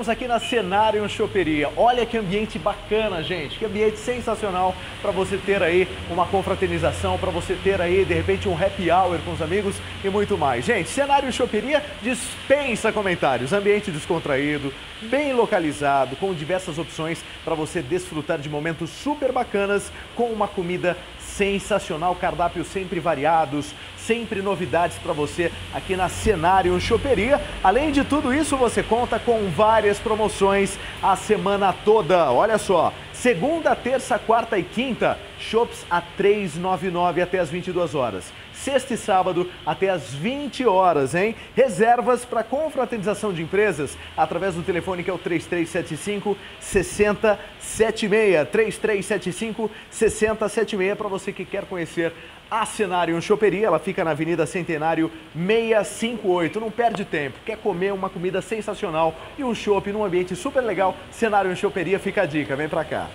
estamos aqui na Cenário Choperia. Olha que ambiente bacana, gente. Que ambiente sensacional para você ter aí uma confraternização, para você ter aí, de repente, um happy hour com os amigos e muito mais. Gente, Cenário Choperia dispensa comentários. Ambiente descontraído, bem localizado, com diversas opções para você desfrutar de momentos super bacanas com uma comida sensacional, cardápios sempre variados, sempre novidades para você aqui na Cenário Choperia. Além de tudo isso, você conta com várias promoções a semana toda. Olha só, segunda, terça, quarta e quinta, shops a 3,99 até as 22 horas sexta e sábado até às 20 horas, hein? Reservas para confraternização de empresas através do telefone que é o 3375 6076. 3375 6076 para você que quer conhecer a Cenário Choperia, ela fica na Avenida Centenário 658. Não perde tempo, quer comer uma comida sensacional e um chopp num ambiente super legal? Cenário Choperia fica a dica, vem para cá.